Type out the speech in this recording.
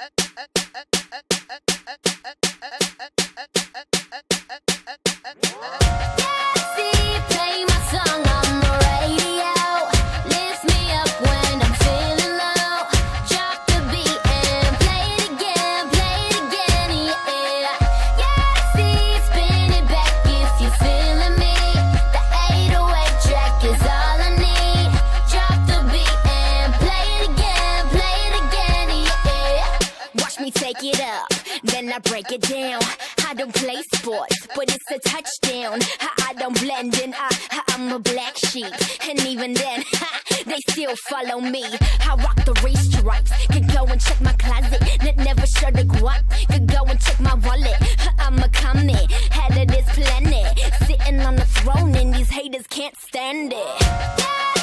Uh, uh, uh, uh. then I break it down. I don't play sports, but it's a touchdown. I, I don't blend in, I, I'm a black sheep. And even then, they still follow me. I rock the race stripes. Could go and check my closet, N never sure the go up. Could go and check my wallet. I'm a comet, head of this planet. Sitting on the throne, and these haters can't stand it. Yeah.